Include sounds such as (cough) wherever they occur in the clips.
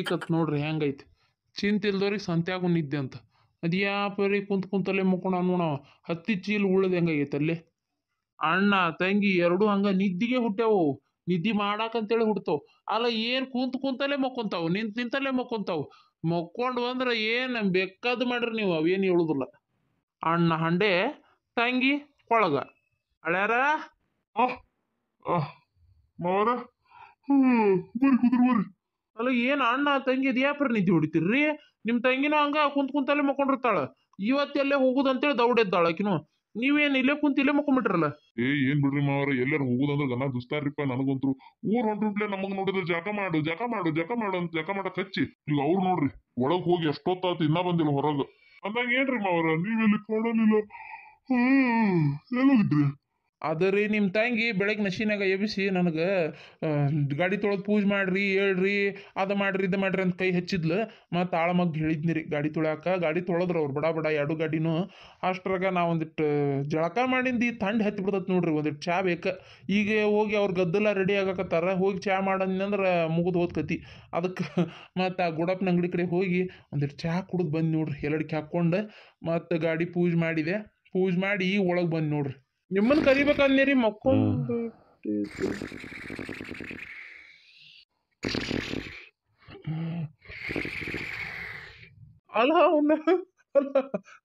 ಹಕೀಕತ್ ನೋಡ್ರಿ ಹೆಂಗೈತಿ. ಚಿಂತೆ ಇಲ್ದವ್ರಿಗೆ ಸಂತ್ಯಾಗು ನಿದ್ದೆ ಅಂತ. ಅದು ಯಾಪರಿ ಕುಂತ್ ಕುಂತಲ್ಲೇ ಮುಕ್ಕೋಣ ನೋಡ ಹತ್ತಿ ಚೀಲ ಉಳ್ದ ಹೆಂಗಾಗೈತೆ ಅಲ್ಲಿ? ಅಣ್ಣ, ತಂಗಿ ಎರಡು ಹಂಗ ನಿದ್ದಿಗೆ ಹುಟ್ಟ್ಯಾವು ನಿದ್ದಿ ಮಾಡಾಕಂತೇಳಿ ಹುಡ್ತಾವ್ ಅಲ್ಲ ಏನ್ ಕುಂತ ಕುಂತಲ್ಲೇ ಮಕ್ಕೊಂತಾವು, ನಿಂತ ನಿಂತಲ್ಲೇ ಮಕ್ಕೊಂತಾವು. ಮಕ್ಕೊಂಡು ಅಂದ್ರೆ ಏನ್ ಬೇಕಾದ್ ಮಾಡ್ರಿ ನೀವು, ಅವೇನು ಹೇಳುದಿಲ್ಲ. ಅಣ್ಣ ಹಂಡೆ, ತಂಗಿ ಕೊಳಗ. ಅಳ್ಯಾರ ಬರ್ರಿ ಕುದುರ್ ಬರ್ರಿ. ಅಲ್ಲ, ಏನು ಅಣ್ಣ ತಂಗಿ ಅದ್ಯಾಪ್ರ ನಿದ್ದೆ ಹೊಡಿತೀರ್ರಿ ನಿಮ್ಮ ತಂಗಿನ ಹಂಗ ಕುಂತ್ ಕುಂತಲ್ಲೇ ಮಕ್ಕೊಂಡಿರ್ತಾಳ. ಇವತ್ತೆಲ್ಲೇ ಹೋಗುದಂತೇಳಿ ದೌಡೆದ್ದಾಳ ಆಕಿನು. ನೀವೇನು ಇಲ್ಲೇ ಕುಂತ ಇಲ್ಲೇ ಮಕ್ಕೊಂಡ್ಬಿಟ್ರಲ್ಲ ಏ, ಏನ್ ಬಿಡ್ರಿ ಮಾವ್ರ, ಎಲ್ಲಾರು ಹೋಗುದಂದ್ರ ಗನ ದುಸ್ತಾರ್ರಿಪ್ಪ ನನಗಂತ್ರು. ಊರ್ ಹೊಂಟ್ರೆ ನಮಗ್ ನೋಡಿದ್ರೆ ಜಕ ಮಾಡು ಜಕ ಮಾಡು ಜಕ ಮಾಡು ಅಂತ ಜಕ ಮಾಡಕ್ ಹಚ್ಚಿ. ಈಗ ಅವ್ರು ನೋಡ್ರಿ, ಒಳಗ್ ಹೋಗಿ ಎಷ್ಟೊತ್ತಾತು ಇನ್ನ ಬಂದಿಲ್ಲ ಹೊರಗ. ಅಂದಂಗ ಏನ್ರಿ ಮಾವರ, ನೀವೆಲ್ಲಿ ಕಾಣಲಿಲ್ಲ? ಹ್ಮ್, ಎಲ್ಲೋಗಿದ್ರಿ? ಅದರಿ ನಿಮ್ಮ ತಂಗಿ ಬೆಳಗ್ಗೆ ನಶಿನಾಗ ಎಬ್ಬಿಸಿ ನನಗೆ ಗಾಡಿ ತೊಳೆದು ಪೂಜೆ ಮಾಡ್ರಿ, ಹೇಳ್ರಿ, ಅದು ಮಾಡ್ರಿ, ಇದು ಮಾಡ್ರಿ ಅಂತ ಕೈ ಹಚ್ಚಿದ್ಲು. ಮತ್ತು ಆಳಮಗ್ ಹೇಳಿದ್ನಿ ರೀ ಗಾಡಿ ತೊಳ್ಯಾಕ. ಗಾಡಿ ತೊಳೆದ್ರು ಅವ್ರು ಬಡ ಬಡ ಎರಡು ಗಾಡಿನೂ ಅಷ್ಟ್ರಾಗ ನಾ ಒಂದಿಟ್ಟು ಜಳಕ ಮಾಡಿಂದ ಥಂಡ್ ಹತ್ತಿ ಬಿಡ್ತೈತೆ ನೋಡ್ರಿ ಒಂದಿಟ್ಟು ಚಾ ಬೇಕು. ಈಗ ಹೋಗಿ ಅವ್ರ ಗದ್ದಲ ರೆಡಿ ಆಗಕತ್ತಾರ, ಹೋಗಿ ಚಾ ಅಂದ್ರೆ ಮುಗಿದು ಹೋದ್ಕತಿ. ಅದಕ್ಕೆ ಮತ್ತು ಆ ಗುಡಪ್ಪನ ಅಂಗಡಿ ಕಡೆ ಹೋಗಿ ಒಂದಿಟ್ಟು ಚಾ ಕುಡಿದು ಬಂದು ನೋಡ್ರಿ ಎಲ್ಲಡಿಕೆ ಹಾಕ್ಕೊಂಡು ಮತ್ತು ಗಾಡಿ ಪೂಜೆ ಮಾಡಿದೆ. ಪೂಜೆ ಮಾಡಿ ಒಳಗೆ ಬಂದು ನೋಡ್ರಿ. ನಿಮ್ಮನ್ನ ಕರಿಬೇಕಂದೇರಿ ಮಕ್ಕೊಂಡು ಅಲ್ಲ ಅವನ್ನ ಅಲ್ಲ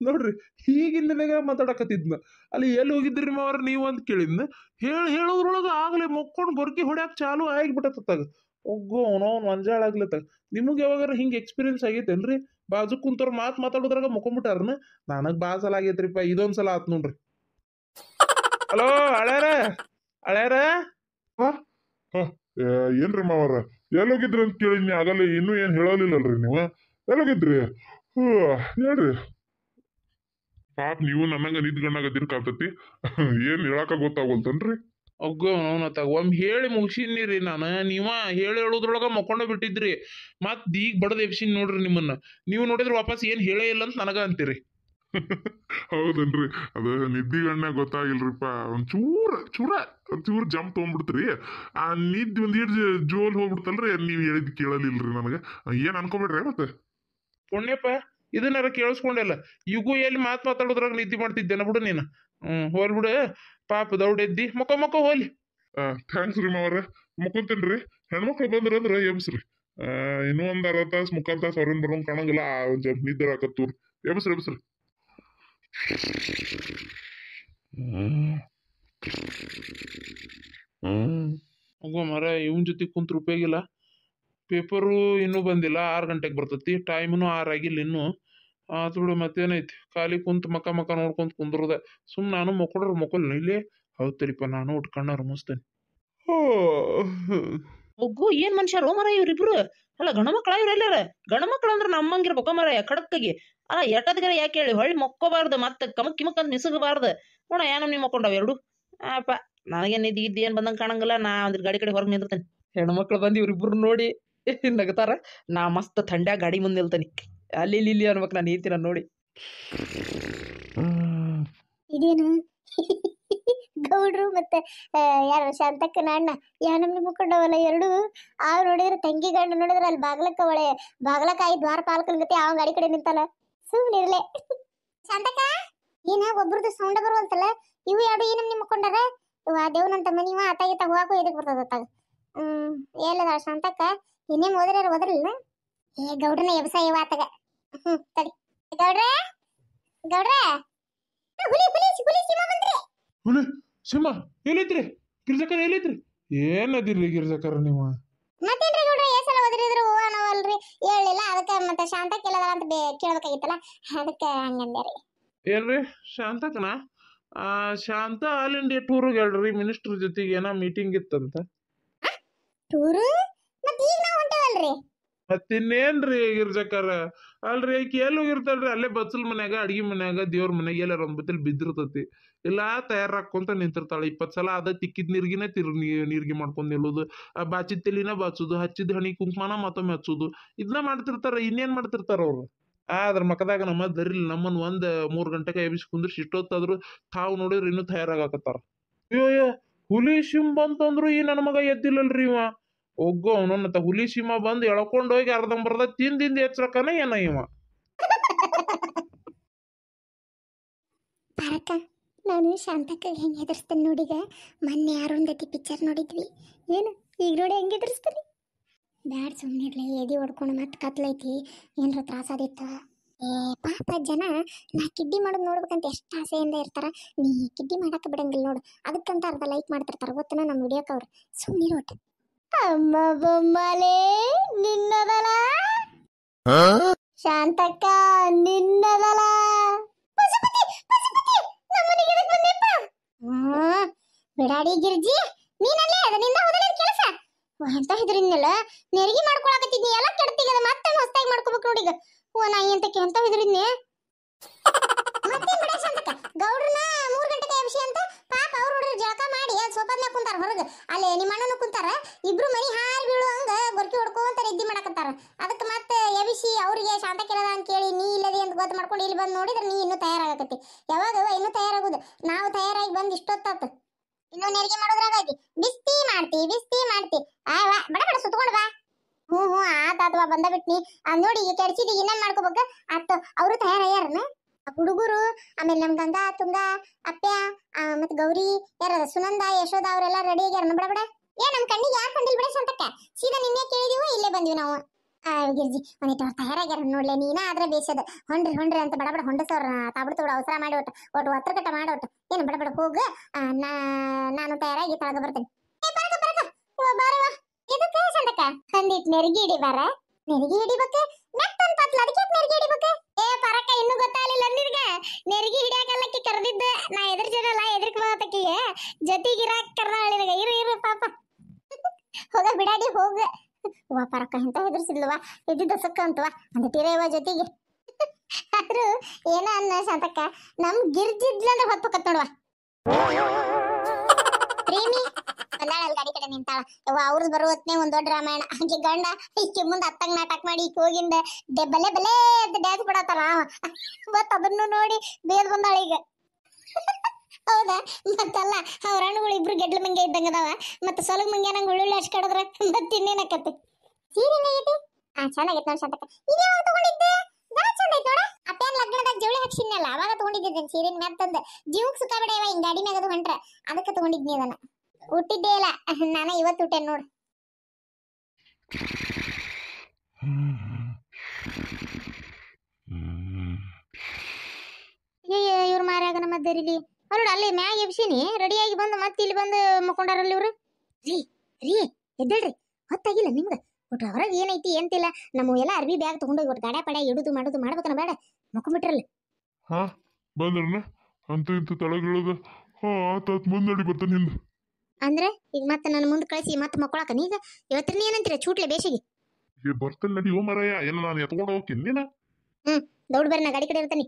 ನೋಡ್ರಿ ಹೀಗಿಂದ ನನಗೆ ಮಾತಾಡಕತ್ತಿದ್ನ. ಅಲ್ಲಿ ಎಲ್ಲಿ ಹೋಗಿದ್ರಿ ಮಾವ್ರ ನೀವು ಅಂತ ಕೇಳಿದ್ನ. ಹೇಳಿ ಹೇಳೋದ್ರೊಳಗೆ ಆಗಲೇ ಮಕ್ಕೊಂಡು ಬರ್ಕಿ ಹೊಡ್ಯಾಕ ಚಾಲು ಆಗಿಬಿಟ್ಟತ್ತಾಗ ಒಗ್ಗು ಅವನೋ ಮಂಜಾಳ ಆಗ್ಲತ್ತಾಗ ನಿಮಗೆ ಯಾವಾಗಾರ ಹಿಂಗೆ ಎಕ್ಸ್ಪೀರಿಯನ್ಸ್ ಆಗೈತೇನ್ರಿ? ಬಾಜು ಕುಂತವ್ರ ಮಾತು ಮಾತಾಡೋದ್ರಾಗ ಮಕ್ಕೊಂಬಿಟ್ಟಾರನ? ನನಗೆ ಭಾಳ ಸಲ ಆಗೈತ್ರಿಪ್ಪ ಇದೊಂದು ಸಲ ಆತ್ ನೋಡ್ರಿ. ಹಲೋ ಹಳ್ಯಾರ ಏ, ಏನ್ರಿ ಮಾವರ? ಎಲ್ಲೋಗಿದ್ರಿ ಅಂತ ಕೇಳಿದ್ನಿ ಆಗಲ್ಲ ಇನ್ನೂ ಏನ್ ಹೇಳಲಿಲ್ಲಲ್ರಿ ನೀವು? ಎಲ್ಲೋಗಿದ್ರಿ? ಹ್ಞೂ ಹೇಳ್ರಿ. ಪಾಪ ನೀವು ನನ್ನಂಗ ದಿನ ಕಾರ್ತತಿ ಏನ್ ಹೇಳಾಕ ಗೊತ್ತಾಗೋಲ್ತನ್ರಿ? ಅಗ್ಗೋ ಅವನತ್ತ ಒಮ್ಮೆ ಹೇಳಿ ಮುಗಿಸಿನಿ ರೀ ನಾನು. ನೀವ ಹೇಳಿ ಹೇಳೋದ್ರೊಳಗ ಮಕ್ಕೊಂಡ ಬಿಟ್ಟಿದ್ರಿ. ಮತ್ ಈಗ ಬಡದ ಎಬ್ಸಿನ್ ನೋಡ್ರಿ ನಿಮ್ಮನ್ನ. ನೀವು ನೋಡಿದ್ರೆ ವಾಪಸ್ ಏನು ಹೇಳೇ ಇಲ್ಲ ಅಂತ ನನಗ ಅಂತೀರಿ. (laughs) ಹೌದನ್ರಿ? ಅದು ನಿದ್ದಿಗಣ್ಣ ಗೊತ್ತಾಗಿಲ್ರಿಪ್ಪ. ಒಂದ್ ಚೂರ ಚೂರ ಒಂದ್ ಚೂರ ಜಂಪ್ ತೊಗೊಂಡ್ಬಿಡ್ತ್ರಿ. ಆ ನಿದ್ದೆ ಒಂದ್ ಜೋಲ್ ಹೋಗ್ಬಿಡ್ತಲ್ರಿ ನೀವು ಹೇಳಿದ್ ಕೇಳಲಿಲ್ರಿ ನನಗೆ. ಏನ್ ಅನ್ಕೊಬೇಡ್ರಿ ಮತ್ತೆ? ಪುಣ್ಯಪ್ಪ ಇದನ್ನಾರ ಕೇಳಿಸ್ಕೊಂಡೆಲ್ಲ. ಇಗೂ ಎಲ್ಲಿ ಮಾತ್ ಮಾತಾಡೋದ್ರಾಗ ನಿದ್ದೆ ಮಾಡ್ತಿದ್ದೇನ ಬಿಡು ನೀನು. ಹ್ಞೂ ಹೋಲ್ ಬಿಡು. ಪಾಪ ದೌಡೆದ್ದಿ. ಮುಖ ಮಕ್ಕ ಹೋಲಿ. ಥ್ಯಾಂಕ್ಸ್ ರೀ ಮಾವ್ರ. ಮುಕ್ಕೊಂತೇನ್ರಿ? ಹೆಣ್ಮಕ್ಳು ಬಂದ್ರಂದ್ರ ಎಬ್ಸ್ರಿ. ಇನ್ನೂ ಒಂದು ಅರ್ಧ ತಾಸು ಮುಕ್ಕಾಲು ತಾಸು ಅವ್ರಿಂದ ಬರೋಂಗ್ ಕಾಣಂಗಿಲ್ಲ. ಸ್ವಲ್ಪ ನಿದ್ದೆ ಹಾಕತ್ತೂರ್ ಎಬ್ಸ್ರಿ ಎಬ್ಸ್ರಿ. ಹೋಗೋ ಮರ ಇವನ್ ಜೊತೆ ಕುಂತ್ರ ಉಪಯೋಗಿಲ್ಲ ಪೇಪರು ಇನ್ನೂ ಬಂದಿಲ್ಲ, ಆರು ಗಂಟೆಗೆ ಬರ್ತತಿ. ಟೈಮ್ನು ಆರು ಆಗಿಲ್ಲ ಇನ್ನೂ. ಆತು ಬಿಡು, ಮತ್ತೇನೈತಿ? ಖಾಲಿ ಕುಂತ ಮಕ ಮಕ ನೋಡ್ಕೊಂತ ಕುಂದ್ರದ. ಸುಮ್ ನಾನು ಮಕ್ಕೊಡ್ರ ಮಕ್ಕೊಲ್ ಇಲ್ಲೇ? ಹೌದ್ರಿಪ್ಪ ನಾನು ಒಟ್ಟು ಕಣ್ಣಾರ ಮುಸ್ತೇನೆ ಒಗ್ಗು ಏನ್ ಮನುಷ್ಯರು ಮರ ಇವ್ರಿಬ್ರು? ಅಲ್ಲ ಗಣ ಮಕ್ಕಳ ಇವ್ರ ಎಲ್ಲಾರ? ಗಂಡ ಮಕ್ಳು ಅಂದ್ರೆ ನಮ್ಮಂಗಿರ್ಬೇಕ ಮರ ಕಡಕ್ಕಾಗಿ ಅಲ್ಲ ಎಟ್ಟದ್ಗರ ಯಾಕೆ ಹೇಳಿ? ಹೊಳ್ಳಿ ಮೊಕ್ಕೋಬಾರ್ದು ಮತ್ತೆ ಕಮಕ್ ಕಿಮಕ್ ಅಂತ ನಿಸಗಬಾರ್ದು ನೋಡ ಏನೋ ನಿಮ್ಮ ಮಕ್ಕೊಂಡವ ಎರಡು? ಅಪ್ಪ ನನಗೆ ನಿದ್ದೆ ಇದ್ದು ಏನ್ ಬಂದಂಗ ಕಾಣಂಗಿಲ್ಲ. ನಾ ಒಂದ್ ಗಾಡಿ ಕಡೆ ಹೊರಗೆ ನಿಂದಿರ್ತೇನೆ. ಹೆಣ್ಮಕ್ಳು ಬಂದು ಇವ್ರಿಬ್ರು ನೋಡಿ (laughs) ನಗತಾರ. ನಾ ಮಸ್ತ್ ಥಂಡ್ಯಾಗ ಗಾಡಿ ಮುಂದೆ ನಿಲ್ತಾನೆ. ಅಲ್ಲಿ ಇಲ್ಲಿ ಇಲ್ಲಿ ಅನ್ಬೇಕು ನಾನು ಹೇಳ್ತೀನಿ ನೋಡಿ. ಇದೇನು? (laughs) ಗೌಡ್ರು ಮತ್ತೆ ಯಾರು ಶಾಂತಕ್ಕನ ಅಣ್ಣ ಯಾ ನಮ್ಮ ಮುಖಂಡವಲ್ಲ ಎರಡು ಆ ನೋಡಿದ್ರೆ ತಂಗಿ ಗಂಡ ನೋಡಿದ್ರೆ ಅಲ್ಲಿ ಬಾಗ್ಲಕ್ಕ ಒಳೆ ಬಾಗ್ಲಕ್ಕಾಯಿ ದ್ವಾರ ಪಾಲ್ಕಲ್ ಗತಿ ಅವ ಗಾಡಿ ಕಡೆ ನಿಂತಲ್ಲ ಸುಮ್ಮನಿರ್ಲೆ ಶಾಂತಕ್ಕ ಏನ ಒಬ್ರದ್ದು ಸೌಂಡ್ ಬರುವಂತಲ್ಲ ಇವು ಎರಡು ಈ ನಮ್ನಿ ಮುಕ್ಕೊಂಡಾರ ಇವ ದೇವ್ನಂತ ಮನಿವ ಆತಾಗಿತ್ತ ಹೋಗಾಕು ಎದಕ್ಕೆ ಬರ್ತದ ಅತ್ತಾಗ ಹ್ಮ್ ಎಲ್ಲದ ಶಾಂತಕ್ಕ ಇನ್ನೇನ್ ಓದ್ರಾರ ಓದ್ರಲ್ಲ ಏ ಗೌಡ್ರನ ಎಬ್ಸಾಯ ಆತಗ ಹ್ಮ್ ತಡಿ ಗೌಡ್ರ ಗೌಡ್ರ ಹುಲಿ ಹುಲಿ ಹುಲಿ ಸಿಂಹ ಬಂದ್ರಿ ಹುಲಿ ಸಿಂಹ ಎಲ್ಲಿದ್ರಿ? ಗಿರ್ಜಕರ್ ಎಲ್ಲಿದ್ರಿ? ಏನದಿರ್ಲಿ ಗಿರ್ಜಕರ್ ನೀವು? ಮತ್ತೇನ್ರಿ ಗೌಡ್ರೆ ಏಸಲ ಸಲ ಓದಿರಿದ್ರು ಹೂವ ನಾವಲ್ರಿ ಹೇಳಿಲ್ಲ ಅದಕ್ಕೆ ಮತ್ತೆ ಶಾಂತ ಕೇಳದ ಅಂತ ಬೇ ಕೇಳ್ಬೇಕಾಗಿತ್ತಲ್ಲ ಅದಕ್ಕೆ ಹಂಗಂದೆ ರೀ ಏನ್ರಿ ಶಾಂತಕನ ಆ ಶಾಂತ ಆಲ್ ಇಂಡಿಯಾ ಟೂರಿಗೆ ಹೇಳ್ರಿ ಮಿನಿಸ್ಟರ್ ಜೊತೆಗೆ ಏನೋ ಮೀಟಿಂಗ್ ಇತ್ತಂತ. ಟೂರು? ಮತ್ತೆ ಈಗ ನಾವು ಹೊಂಟೇವಲ್ರಿ? ಮತ್ತಿನ್ನೇನ್ರಿ ಗಿರ್ಜಕರ? ಅಲ್ರಿ ಆಕಿ ಎಲ್ಲಿ ಹೋಗಿರ್ತಾಳ್ರಿ? ಅಲ್ಲೇ ಬಚ್ಚಲ್ ಮನ್ಯಾಗ, ಅಡ್ಗಿ ಮನ್ಯಾಗ, ದೇವ್ರ ಮನ್ಯಾಗ ಎಲ್ಲಾರ ಒಂದ್ ಬತ್ತಲ್ ಬಿದ್ದಿರ್ತತಿ. ಎಲ್ಲ ತಯಾರಾಕೊಂತ ನಿಂತಿರ್ತಾಳೆ. ಇಪ್ಪತ್ತು ಸಲ ಅದ ತಿಕ್ಕಿದ ನೀರ್ಗಿನ ತಿರ್ ನೀರ್ಗಿ ಮಾಡ್ಕೊಂಡು ನಿಲ್ಲೋದು. ಆ ಬಾಚಿದ ತಲಿನ ಬಾಚೋದು, ಹಚ್ಚಿದ ಹಣಿ ಕುಂಕುಮನ ಮತ್ತೊಮ್ಮೆ ಹಚ್ಚೋದು. ಇದನ್ನ ಮಾಡ್ತಿರ್ತಾರ, ಇನ್ನೇನ್ ಮಾಡ್ತಿರ್ತಾರ ಅವ್ರು? ಅದ್ರ ಮಕದಾಗ ನಮ್ಮ ದರಿಲ್ ನಮ್ಮನ್ ಒಂದ್ ಮೂರ್ ಗಂಟೆಗೆ ಎಬ್ಬಿಸಿ ಕುಂದ್ರಿಸಿ ಇಷ್ಟೊತ್ತಾದ್ರು ತಾವು ನೋಡಿದ್ರೆ ಇನ್ನೂ ತಯಾರಾಗಕತ್ತಾರ. ಅಯ್ಯೋ ಹುಲಿ ಸಿಂಹ ಬಂತಂದ್ರು ಈ ನನ್ನ ಮಗ ಎದ್ದಿಲ್ಲಲ್ರಿ ಇವ. ಒಗ್ಗೋ ಅವನನ್ನ ಹುಲಿ ಸಿಂಹ ಬಂದು ಎಳ್ಕೊಂಡು ಹೋಗಿ ಅರ್ಧಂಬರ್ಧ ತಿಂದಿಂದ ಎಚ್ಚರಕನ ಏನ ಇವ. ಭಾರತ ನಾನು ಶಾಂತಕ್ಕ ಹೆಂಗೆ ಹೆದರ್ಸ್ತೇನೆ ನೋಡಿಗ ಮೊನ್ನೆ ಅರುಂಧತಿ ಪಿಕ್ಚರ್ ನೋಡಿದ್ವಿ. ಏನು, ಈಗ ನೋಡಿ ಹೆಂಗೆ ಹೆದರ್ಸ್ತೀನಿ? ಬ್ಯಾಡ್ ಸುಮ್ಮನಿರ್ಲಿ ಎದಿ ಹೊಡ್ಕೊಂಡು ಮತ್ತೆ ಕತ್ಲೈತಿ ಏನಾರ ತ್ರಾಸಾದಿತ್ತ ಏ, ಪಾಪ ಜನ, ನಾ ಕಿಡ್ಡಿ ಮಾಡೋದು ನೋಡ್ಬೇಕಂತ ಎಷ್ಟು ಆಸೆಯಿಂದ ಇರ್ತಾರ. ನೀ ಕಿಡ್ಡಿ ಮಾಡಕ್ಕೆ ಬಿಡಂಗಿಲ್ಲ ನೋಡು. ಅದಕ್ಕಂತ ಅರ್ಧ ಲೈಕ್ ಮಾಡ್ತಿರ್ತಾರ. ಗೊತ್ತನ ನಮ್ಮ ವಿಡಿಯೋಕ್ಕೆ ಅವ್ರು. ಸುಮ್ಮನೆ ಅಮ್ಮ ಬೊಮ್ಮಲೇ ನಿನ್ನದಲ. ಶಾಂತಕ್ಕ ನಿನ್ನದಲ. ಬಿಡಾಡಿ ಗಿರ್ಜಿ ನೀನಲ್ಲೇ ಅದರಿಂದ ಹೋದ್ರೆ ಕೆಲಸ? ಎಂತ ಹೆದರಿದ್ನಲ್ಲ ನೆರಿಗೆ ಮಾಡ್ಕೊಳಕತ್ತಿದ್ನಿ ಎಲ್ಲ ಕೆಡ್ತಿಗದ ಮತ್ತೆ ಹೊಸ್ತಾಗಿ ಮಾಡ್ಕೋಬೇಕು ನೋಡಿಗ ಓ ನಾ ಎಂತಕ್ಕೆ ಎಂತ ಹೆದರಿದ್ನಿ. ಮತ್ತೇನ್ ಮೂರು ಗಂಟೆಗೆ ವಿಷಯ ಅಂತ ಅವ್ರ ಹುಡುಗರು ಜಳಕ ಮಾಡಿ ಅಲ್ಲಿ ಕುಂತಾರ ಹೊರಗೆ. ಅಲ್ಲಿ ನಿಮ್ಮ ಅಣ್ಣನು ಕುಂತಾರ, ಇಬ್ರು ಮನಿ ಹಾರಿ ಬೀಳುವಂಗ ಗೊರ್ಕಿ ಹೊಡ್ಕೊಂತ ನಿದ್ದೆ ಮಾಡಕತ್ತಾರ. ಅದಕ್ಕೆ ಮತ್ತೆ ಎಬಿಸಿ ಅವರಿಗೆ ಶಾಂತ ಕೇಳದ ಅಂತ ಕೇಳಿ, ನೀ ಇಲ್ಲದೆ ಅಂತ ಗೊತ್ತು ಮಾಡ್ಕೊಂಡು ಇಲ್ಲಿ ಬಂದು ನೋಡಿದ್ರೆ ನೀ ಇನ್ನೂ ತಯಾರಾಗಕತ್ತಿ. ಯಾವಾಗ ಇನ್ನೂ ತಯಾರಾಗುದು? ನಾವು ತಯಾರಾಗಿ ಬಂದು ಇಷ್ಟೊತ್ತಾತು. ಇನ್ನೂ ನೆರಿಗೆ ಮಾಡೋದ್ರಾಗೈತಿ. ಬಿಸ್ತಿ ಮಾಡ್ತಿ ಬಿಸ್ತಿ ಮಾಡ್ತಿ. ಆ ವಾ, ಬಡ ಬಡ ಬಾ. ಹ್ಞೂ ಹ್ಞೂ ಆತ ಆತ ಬಂದ ಬಿಟ್ನಿ. ನೋಡಿ ಕೆಡ್ಸಿದಿ ಇನ್ನೇನ್ ಮಾಡ್ಕೋಬೇಕು. ಆತ, ಅವರು ತಯಾರಾಗ್ಯಾರನ? ಹುಡುಗರು, ಆಮೇಲೆ ನಮ್ ಗಂಗಾ, ತುಂಗ ಅಪ್ಪ್ಯ ಮತ್ ಗೌರಿ ಯಾರ ಸುನಂದ ಯಶೋಧ ಅವರೆಲ್ಲ ರೆಡಿ ಆಗ್ಯಾರ ಬಿಡ ಬಿಡ ಏ, ನಮ್ ಕಣ್ಣಿಗೆ ಯಾಕೆ ಕಂಡಿಲ್ ಬಿಡ ಸಂತಕ್ಕ ಸೀದಾ ನಿನ್ನೆ ಕೇಳಿದೀವೋ ಇಲ್ಲೇ ಬಂದ್ವಿ ನಾವು. ಗಿರ್ಜಿ ಒಂದಿಟ್ಟು ಅವ್ರು ತಯಾರಾಗ್ಯಾರ ನೋಡ್ಲೆ, ನೀನ ಆದ್ರೆ ಬೇಸದ ಹೊಂಡ್ರಿ ಹೊಂಡ್ರಿ ಅಂತ ಬಡಬಡ ಬಡ ಹೊಂಡಸವ್ರ ತಾಬಡ್ ತೋಡ ಅವಸರ ಮಾಡಿ ಒಟ್ಟು ಒಟ್ಟು ಒತ್ತರ ಕಟ್ಟ ಮಾಡೋಟು ಏನು ಬಡ ಬಡ ಹೋಗು ನಾನು ತಯಾರಾಗಿ ತಳಗ ಬರ್ತೇನೆ. ಏ, ಬರಕ ಬರಕ. ಇವ ಬಾರವ ಇದಕ್ಕೆ ಸಂತಕ ಒಂದಿಟ್ ನೆರಿಗೆ ಹಿಡಿ ಬಾರ ನೆರಿಗೆ ಹಿಡಿಬೇಕು? ಮೆತ್ತನ್ ಪತ್ಲ ಅದಕ್ಕೆ ನೆರಿಗೆ ಹಿಡಿಬೇಕು ಏ ಪರಕ ಇನ್ನೂ ಗೊತ್ತಾಗಲಿಲ್ಲ ನಿನಗ ನೆರಿಗೆ ಹಿಡಿಯಾಕಲ್ಲಕ್ಕೆ ಕರೆದಿದ್ದ ನಾ ಎದುರು ಜನಲ್ಲ ಎದುರಿಗೆ ಮಾತಕ್ಕಿಗೆ ಜೊತೆಗಿರಾಕ್ ಕರ್ದ ನಿನಗ. ಇರು ಇರು, ಪಾಪ. ಹೋಗ ಬಿಡಾಡಿ, ಹೋಗ. ವಾ ಪರಕ ಎಂತ ಹೆದರ್ಸಿದ್ಲವ ಇದ್ದಿದ್ದ ಸುಕ್ಕ ಅಂತವ ಅಂದ ತೀರೇವ ಜೊತೆಗೆ. ಆದ್ರೂ ಏನ ಅನ್ನ ಶಾಂತಕ್ಕ? ನಮ್ ಗಿರ್ಜಿದ್ಲಂದ್ರೆ ಹೊತ್ಬೇಕತ್ ನೋಡುವ ಪ್ರೇಮಿ ಬಂದಾಳ ನಿಂತಾಳ. ಅವ್ರದ್ದು ಬರೋ ಹೊತ್ನೇ ಒಂದ್ ದೊಡ್ಡ ರಾಮಾಯಣ. ಆಕಿ ಗಂಡ ಈಕೆ ಮುಂದೆ ಅತ್ತಂಗ್ ನಾಟಕ ಮಾಡಿ ಈಕೆ ಹೋಗಿಂದ ಡೆ ಬಲೆ ಅಂತ ಡ್ಯಾನ್ಸ್ ಬಿಡತ್ತಾರ ಅವ. ಮತ್ ಅದನ್ನು ನೋಡಿ ಬೇದ್ ಬಂದಾಳ ಈಗ. ಹೌದಾ? ಮತ್ತಲ್ಲ, ಅವ್ರ ಹಣ್ಣುಗಳು ಇಬ್ರು ಗೆಡ್ಲ ಮಂಗೆ ಇದ್ದಂಗ ಅದಾವ. ಮತ್ತೆ ಸೊಲಗ್ ಮಂಗೆ ನಂಗೆ ಉಳ್ಳುಳ್ಳಿ ಅಷ್ಟು ಕಡದ್ರ. ಮತ್ತೆ ಇನ್ನೇನಕತ್ತೆ ಸೀರೆ ಹೆಂಗೈತಿ ಆ, ಚೆನ್ನಾಗೈತೆ ನೋಡಿ ಸತಕ ಇದು ತಗೊಂಡಿದ್ದೆ? ಬಹಳ ಚಂದ ಐತೆ ನೋಡ. ಅಪ್ಪೇನ್ ಲಗ್ನದಾಗ ಜವಳಿ ಹಾಕ್ಸಿದ್ನಲ್ಲ, ಅವಾಗ ತಗೊಂಡಿದ್ದೆ ಸೀರೆನ್ ಮ್ಯಾತ್ತಂದ ಜೀವಕ್ಕೆ ಸುಖ ಬಿಡ ಇವ, ಹಿಂಗ್ ಗಾಡಿ ಮ್ಯಾಗ ಅದು ಹೊಂಟ್ರ. ಅದಕ್ಕೆ ತಗೊಂಡಿದ್ನಿ ಅದನ್ನ ಹುಟ್ಟಿದ್ದೇ ಇಲ್ಲ. ನಾನು ಇವತ್ತು ಹುಟ್ಟೆ ನೋಡು. ಇವ್ರ ಮಾರ್ಯಾಗ ನಮ್ಮ ದರಿಲಿ ಅವ್ರು ಅಲ್ಲಿ ಮ್ಯಾಗ ಎಬ್ಸಿನಿ. ರೆಡಿಯಾಗಿ ಬಂದು ಮತ್ತೆ ಇಲ್ಲಿ ಬಂದು ಮಕ್ಕೊಂಡಾರಲ್ಲ ಇವ್ರು? ರೀ ರೀ, ಎದ್ದೇಳ್ರಿ. ಹೊತ್ತಾಗಿಲ್ಲ ನಿಮ್ಗೆ. ಒಟ್ಟು ಹೊರಗೆ ಏನೈತಿ ಎಂತಿಲ್ಲ. ನಮ್ಮ ಎಲ್ಲ ಅರ್ಬಿ ಬ್ಯಾಗ್ ತಗೊಂಡೋಗಿ ಒಟ್ಟು ಗಾಡ್ಯಾ ಪಡೆ ಇಡುದು ಮಾಡುದು ಮಾಡ್ಬೇಕನ ಬೇಡ. ಮುಕ್ಕೊಂಬಿಟ್ರಲ್ಲ ಹಾ, ಬಂದ್ರನ? ಅಂತ ಇಂತ ತಳಗಿಳದ? ಹಾ, ಆತ ಮುಂದಡಿ ಬರ್ತಾನೆ ಹಿಂದ ಅಂದ್ರೆ ಈಗ ಮತ್ತೆ ನನ್ನ ಮುಂದೆ ಕಳಿಸಿ ಮತ್ತೆ ಮಕ್ಕಳಾಕ ನೀಗ ಇವತ್ತಿನ ಏನಂತೀರ ಚೂಟ್ಲೆ ಬೇಸಿಗೆ? ಏ ಬರ್ತಾನೆ ನಡಿ ಓ ಮರಯ್ಯ ಎಲ್ಲ ನಾನು ಎತ್ಕೊಂಡು ಹೋಗ್ತೀನಿ ನೀನ? ದೌಡ್ ಬರ್ರಿ ನಾ ಗಾಡಿ ಕಡೆ ಇರ್ತೀನಿ.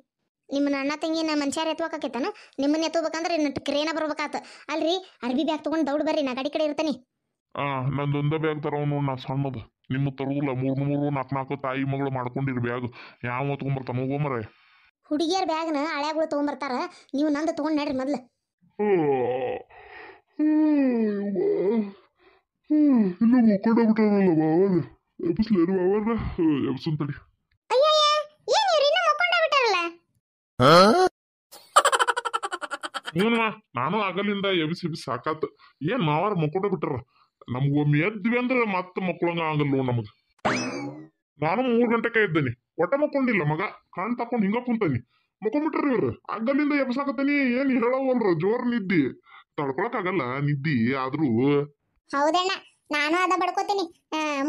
ನಿಮ್ಮ ಅಣ್ಣ ತಂಗಿ ನಾ ಮನುಷ್ಯರ ಎತ್ತುವಾಕೈತನ ನಿಮ್ಮನ್ನ ಎತ್ತುಬೇಕಂದ್ರೆ ನನ್ನ ಕ್ರೇನ ಬರ್ಬೇಕಾತ. ಅಲ್ರಿ ಅರ್ಬಿ ಬ್ಯಾಗ್ ತಗೊಂಡು ದೌಡ್ ಬರ್ರಿ ನಾ ಗಾಡಿ ಕಡೆ ಇರ್ತೀನಿ. ಆ ನಂದೊಂದ ಬ್ಯಾಗ್ ತರ ನೋಡ್ ನಾ ಸಣ್ಣದ. ನಿಮ್ಮ ತರುಲ್ಲ ಮೂರ್ ಮೂರು ನಾಲ್ಕು ನಾಲ್ಕು ತಾಯಿ ಮಗಳು ಮಾಡ್ಕೊಂಡಿರ್ ಬ್ಯಾಗ್. ಯಾವ ಹೊತ್ಕೊಂಡ್ಬರ್ತಾನ ಹೋಗೋ ಮರಯ್ಯ ಹುಡುಗಿಯರ್ ಬ್ಯಾಗ್ನ ಹಳ್ಯಾಗಳು ಬರ್ತಾರ ನೀವು ನಂದು ತಗೊಂಡ್ ನಡ್ರಿ ಮೊದ್ಲು. ಇನ್ನು ಮುಕ್ಕೊಂಡ ಬಿಟ್ಟಾರಲ್ಲ ಬಾವರ್ ಎಬ್ಸ್ಲೇರು ಬಾವರ್ನ ಎಬ್ಸನ್ ತಡಿ ಅಯ್ಯಯ್ಯ ಏನ್ ಇವ್ರು ಇನ್ನೂ ಮಕ್ಕೊಂಡ ಬಿಟ್ಟಾರಲ್ಲ ಹ್ಞೂ ನಾನು ಆಗಲಿಂದ ಎಬ್ಸಿ ಎಬ್ಸಿ ಸಾಕಾತ್. ಏನ್ ಮಾವಾರ ಮಕ್ಕೊಂಡ ಬಿಟ್ಟಾರ ನಮ್ಗ ಒಮ್ಮೆ ಎದ್ವಿ ಅಂದ್ರೆ ಮತ್ತೆ ಮಕ್ಕಳಂಗ ಆಗಲ್ಲ ನೋಡ್ ನಮಗ. ನಾನು ಮೂರ್ ಗಂಟೆಕ ಇದ್ದೇನೆ ಒಟ್ಟ ಮಕ್ಕೊಂಡಿಲ್ಲ ಮಗ. ಕಾಣ್ ತಕೊಂಡ್ ಹಿಂಗ ಕುಂತಾನಿ. ಮಕ್ಕೊಂಡ್ಬಿಟ್ರಿ ಇವ್ರು? ಆಗಲಿಂದ ಎಬ್ಸಾಕತ್ತೀನಿ. ಏನ್ ಹೇಳವಲ್ರ? ಜೋರ್ ನಿದ್ದಿ. ತಡ್ಕೊಳಕ್ ಆಗಲ್ಲ ನಿದ್ದಿ ಆದ್ರೂ. ಹೌದಣ್ಣ ನಾನು ಅದ ಬಡ್ಕೋತೀನಿ.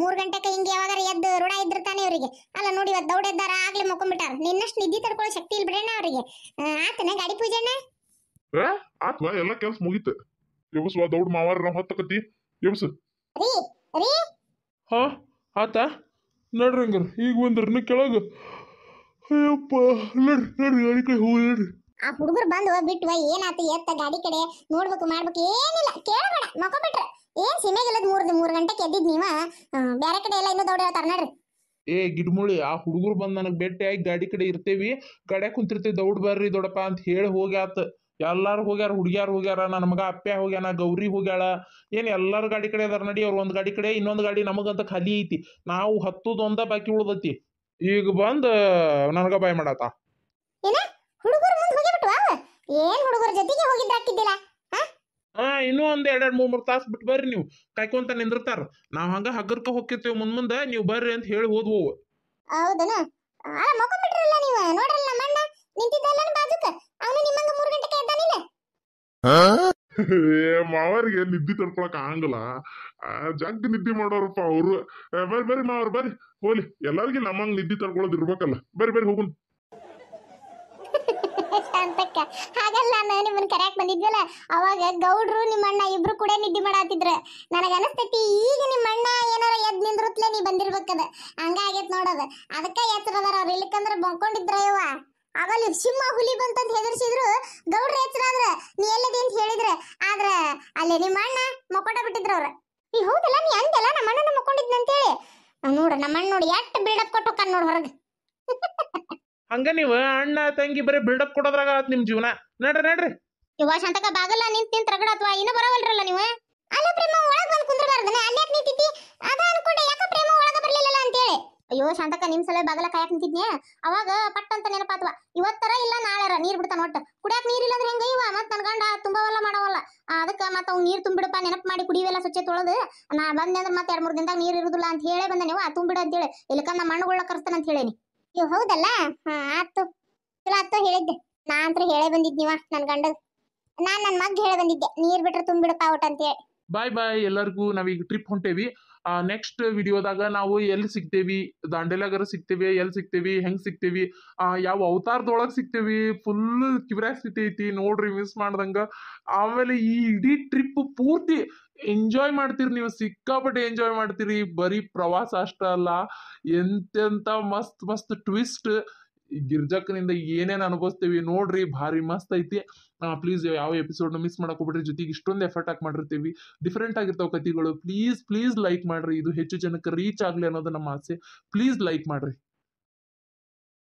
ಮೂರ್ ಗಂಟೆಕ ಹಿಂಗೆ ಯಾವಾಗಾರ ಎದ್ದು ಋಣ ಇದ್ದಿರ್ತಾನೆ ಇವರಿಗೆ. ಅಲ್ಲ ನೋಡಿ ಇವತ್ತು ದೌಡ್ ಎದ್ದಾರ ಆಗ್ಲೇ ಮಕ್ಕೊಂಬಿಟ್ಟಾರ. ನಿನ್ನಷ್ಟು ನಿದ್ದಿ ತಡ್ಕೊಳ್ಳೋ ಶಕ್ತಿ ಇಲ್ಲ ಬಿಡಣ್ಣ ಅವರಿಗೆ. ಆತನ ಗಾಡಿ ಪೂಜೆನ ಆತ್ವಾ ಎಲ್ಲ ಕೆಲ್ಸ ಮುಗೀತ. ಎಬ್ಸುವ ದೌಡ್ ಮಾವಾರ ನಾವ್ ಹತ್ತಕತಿ ಎಬ್ಸು ರೀ ರೀ. ಹಾ ಆತ? ನಡ್ರಿ ಹಂಗಾರ ಈಗ ಬಂದ್ರಿ ಕೆಳಗ. ಅಯ್ಯಪ್ಪ ನಡ್ರಿ ನಡ್ರಿ ಗಾಡಿ ಕಡೆ ಹೋಗಿ ನಡ್ರಿ. ಆ ಹುಡುಗರು ಬಂದು ಬಿಟ್ಟು ಏನಾತ? ಎತ್ತ ಗಾಡಿ ಕಡೆ? ನೋಡ್ಬೇಕು ಮಾಡ್ಬೇಕು ಏನಿಲ್ಲ. ಕೇಳಬೇಡ ಮಕ್ಕೊಂಬಿಟ್ರ ಏನ್ ಸಿಮೆಗಿಲ್ಲದ ಮೂರ್ ಮೂರ್ ಗಂಟೆಗೆ ಎದ್ದಿದ್ ನೀವ? ಬೇರೆ ಬ್ಯಾರೆ ಕಡೆ ಎಲ್ಲ ಇನ್ನೂ ದೌಡ್ ಹೇಳ್ತಾರ ನಡ್ರಿ. ಏ ಗಿಡ್ಮುಳಿ ಆ ಹುಡುಗರು ಬಂದು ನನಗೆ ಆಗಿ ಗಾಡಿ ಕಡೆ ಇರ್ತೇವಿ. ಕಡೆ ಕುಂತಿರ್ತೀವಿ ದೌಡ್ ಬರ್ರಿ ದೊಡ್ಡಪ್ಪ ಅಂತ ಹೇಳಿ ಹೋಗ್ಯಾತ. ಎಲ್ಲಾರು ಹೋಗ್ಯಾರ ಹುಡುಗಿಯಾರ ಹೋಗ್ಯಾರ ನನ್ನ ಮಗ ಅಪ್ಪ್ಯ ಹೋಗ್ಯಾನ ಗೌರಿ ಹೋಗ್ಯಾಳ. ಏನು ಎಲ್ಲಾರ ಗಾಡಿ ಕಡೆ ಅದಾರ ನಡಿ ಅವ್ರ ಒಂದು ಗಾಡಿ ಕಡೆ ಇನ್ನೊಂದು ಗಾಡಿ ನಮಗಂತ ಖಾಲಿ ಐತಿ. ನಾವು ಹತ್ತುದೊಂದ ಬಾಕಿ ಉಳ್ದತಿ. ಈಗ ಬಂದು ನನಗ ಬಾಯ್ ಮಾಡಾತ ಏನ ಹುಡುಗರು ಮುಂದೆ ಹೋಗಿಬಿಟ್ವಾ ಏನ್ ಹುಡುಗರ ಜೊತೆಗೆ ಹೋಗಿದ್ರ ಹಾಕಿದ್ದಿಲ್ಲ ಹಾ ಇನ್ನೂ ಒಂದ್ ಎರಡೆರಡು ಮೂರ್ ಮೂರ್ ತಾಸು ಬಿಟ್ಟು ಬರ್ರಿ ನೀವು. ಕಾಯ್ಕೊಂತ ನಿಂದಿರ್ತಾರ. ನಾವ್ ಹಂಗ ಹಗ್ಗರ್ಕ ಹೋಗಿರ್ತೇವೆ ಮುಂದ್ ಮುಂದ ನೀವು ಬರ್ರಿ ಅಂತ ಹೇಳಿ ಹೋದ್ವು. ಹೌದನ? ಅಲ್ಲ ಮಕ್ಕೊಂಡ್ಬಿಟ್ರಲ್ಲ ನೀವು? ನೋಡ್ರಲ್ಲ ಮಣ್ಣ ನಿಂತಿದ್ದಲ್ಲ ಬಾಜುಕ? ಅವನು ನಿಮ್ಮಂಗ ಮೂರ್ ಗಂಟೆಗೆ ಎದ್ದಾನಿಲ್ಲ ಏ ಮಾವರಿಗೆ ನಿದ್ದೆ ತಡ್ಕೊಳಕ್ ಆಗಲ್ಲ ಆ, ಜಗ್ ನಿದ್ದೆ ಮಾಡೋರಪ್ಪ ಅವರು. ಏ, ಬರ್ರಿ ಬರ್ರಿ ಮಾವ್ರ ಬರ್ರಿ. ಹೋಲಿ ಎಲ್ಲಾರ್ಗಿ ನಮ್ಮಂಗ್ ನಿದ್ದೆ ತಡ್ಕೊಳ್ಳೋದು ಇರ್ಬೇಕಲ್ಲ. ಬರ್ರಿ ಬರ್ರಿ ಹೋಗುನ್. ಹಾಗಲ್ಲ ನಾನು ನಿಮ್ಮನ್ನ ಕರ್ಯಾಕ್ ಬಂದಿದ್ವಲ್ಲ, ಅವಾಗ ಗೌಡ್ರು ನಿಮ್ಮ ಅಣ್ಣ ಇಬ್ರು ಕೂಡ ನಿದ್ದೆ ಮಾಡಾತಿದ್ರು. ನನಗ ಅನಸ್ತೈತಿ, ಈಗ ನಿಮ್ಮ ಅಣ್ಣ ಏನಾರ ಎದ್ ನಿಂದ್ರತ್ಲೆ ನೀ ಬಂದಿರ್ಬೇಕದ. ಹಂಗಾಗೈತ್ ನೋಡದ. ಅದಕ್ಕ ಎತ್ತರದಾರ ಅವ್ರು ಇಲ್ಲಕಂದ್ರ ಬಂಕೊಂಡಿದ್ರ ಇವ ಅವಲ್ಲಿ ಸಿಂಹ ಹುಲಿ ಬಂತಂತ ಹೆದರ್ಸಿದ್ರು, ಗೌಡ್ರ ಎಚ್ಚರಾದ್ರ ನೀ ಎಲ್ಲದಿ ಅಂತ ಹೇಳಿದ್ರ, ಆದ್ರ ಅಲ್ಲಿ ನಿಮ್ಮ ಅಣ್ಣ ಮಕ್ಕೊಂಡ ಬಿಟ್ಟಿದ್ರ ಅವ್ರ. ಈ ಹೌದಲ್ಲ, ನೀ ಅಂದಲ್ಲ ನಮ್ಮ ಅಣ್ಣನ ಮಕ್ಕೊಂಡಿದ್ನಂತೇಳಿ. ನೋಡ್ರ ನಮ್ಮ ಅಣ್ಣ ನೋಡಿ ಎಷ್ಟು ಬಿಲ್ಡಪ್ ಕೊಟ್ಟು ನೋಡ್ ಹೊರಗೆ. (laughs) ಹಂಗ ನೀವು ಅಣ್ಣ, ತಂಗಿ ಬರೀ ಬಿಲ್ಡಪ್ ಕೊಡೋದ್ರಾಗ ಆತ್ ನಿಮ್ ಜೀವನ. ನಡ್ರಿ ನಡ್ರಿ. ಇವ ಶಾಂತಕ ಬಾಗಲ್ಲ ನಿಂತ ನಿಂತ ರಗಡ ಅಥವಾ ಇನ್ನು ಬರವಲ್ರಲ್ಲ ನೀವು? ಅಲ್ಲ ಪ್ರೇಮ ಒಳಗ್ ಬಂದ್ ಕುಂದ್ರಬಾರ್ದನೆ ಯಾಕೆ ನಿಂತಿದ್ದಿ ಅದ ಅನ್ಕೊಂಡೆ ಯಾಕ ಪ್ರೇಮ ಒಳಗ ಬರ್ಲಿಲ್ಲಲ್ಲ ಅಂತೇಳಿ. ಅಯ್ಯೋ ಶಾಂತಕ ನಿಮ್ ಸಲ ಬಾಗಲ ಕಾಯಕ್ ನಿಂತಿದ್ನೆ ಅವಾಗ ಪಟ್ ಅಂತ ನೆನಪಾತ್ವ? ಇವತ್ತರ ಇಲ್ಲ ನಾಳೆರ, ನೀರ್ ಬಿಡ್ತಾನ ಒಟ್ಟ. ಕುಡಿಯಾಕ ನೀರ್ ಇಲ್ಲ ಅಂದ್ರೆ ಹೆಂಗ ಇವ ಮತ್ ನನ್ ಗಂಡ ತುಂಬವಲ್ಲ ಮಾಡವಲ್ಲ. ಅದಕ್ಕ ಮತ್ತ ಅವ್ ನೀರ್ ತುಂಬಿಡಪ್ಪ, ನೆನಪ್ ಮಾಡಿ ಕುಡಿಯುವೆಲ್ಲ ಸ್ವಚ್ಛ ತೊಳದು. ನಾ ಬಂದೆ ಅಂದ್ರೆ ಮತ್ತೆ ಎರಡ್ ಮೂರ್ ದಿನದಾಗ ನೀರ್ ಇರುದಿಲ್ಲ ಅಂತ ಹೇಳೇ ಬಂದೆ ನೀವು. ತುಂಬಿಡ ಅಂತ ಹೇಳಿ ಇಲ್ಲಕ ನಾ ಮಣ್ಣುಗಳ ಕರ್ಸ್ತಾನ ಅಂತ ಹೇಳೇನಿ. ಹೌದಲ್ಲ? ಹಾ, ಆತು. ಚಲೋ ಆತು ಹೇಳಿದ್ದೆ. ನಾ ಅಂತ ಹೇಳೇ ಬಂದಿದ್ನಿವ ನನ್ ಗಂಡ ನಾನ್ ನನ್ ಮಗ್ ಹೇಳಿ ಬಂದಿದ್ದೆ. ನೀರ್ ಬಿಟ್ರೆ ತುಂಬಿಡಪ್ಪ ಔಟ್ ಅಂತ ಹೇಳಿ ಬಾಯ್ ಬಾಯ್ ಎಲ್ಲರಿಗೂ. ನಾವೀಗ ಟ್ರಿಪ್ ಹೊಂಟೇವಿ. ನೆಕ್ಸ್ಟ್ ವಿಡಿಯೋದಾಗ ನಾವು ಎಲ್ಲಿ ಸಿಗ್ತೇವಿ? ದಾಂಡೇಲಾಗರ ಸಿಗ್ತೇವಿ, ಎಲ್ಲಿ ಸಿಗ್ತೇವಿ, ಹೆಂಗ್ ಸಿಗ್ತೇವಿ? ಯಾವ ಅವತಾರದೊಳಗೆ ಸಿಗ್ತೇವಿ? ಫುಲ್ ಕ್ಯೂರಿಯಾಸಿಟಿ ಐತಿ. ನೋಡ್ರಿ ಮಿಸ್ ಮಾಡ್ದಂಗೆ. ಆಮೇಲೆ ಈ ಇಡೀ ಟ್ರಿಪ್ ಪೂರ್ತಿ ಎಂಜಾಯ್ ಮಾಡ್ತೀರಿ ನೀವು. ಸಿಕ್ಕಾಪಟ್ಟೆ ಎಂಜಾಯ್ ಮಾಡ್ತೀರಿ. ಬರೀ ಪ್ರವಾಸ ಅಷ್ಟ ಅಲ್ಲ ಎಂತೆಂತ ಮಸ್ತ್ ಮಸ್ತ್ ಟ್ವಿಸ್ಟ್ ಗಿರ್ಜಕ್ಕನಿಂದ ಏನೇನು ಅನುಭವಿಸ್ತೀವಿ ನೋಡ್ರಿ, ಭಾರಿ ಮಸ್ತ್ ಐತಿ. ಪ್ಲೀಸ್ ಯಾವ ಎಪಿಸೋಡ್ನ ಮಿಸ್ ಮಾಡಕ್ ಹೋಗ್ಬಿಡ್ರಿ. ಜೊತೆಗೆ ಇಷ್ಟೊಂದು ಎಫರ್ಟ್ ಹಾಕಿ ಮಾಡಿರ್ತೀವಿ. ಡಿಫ್ರೆಂಟ್ ಆಗಿರ್ತಾವ ಕತಿಗಳು ಪ್ಲೀಸ್ ಪ್ಲೀಸ್ ಲೈಕ್ ಮಾಡ್ರಿ. ಇದು ಹೆಚ್ಚು ಜನಕ್ಕೆ ರೀಚ್ ಆಗಲಿ ಅನ್ನೋದು ನಮ್ಮ ಆಸೆ. ಪ್ಲೀಸ್ ಲೈಕ್ ಮಾಡ್ರಿ.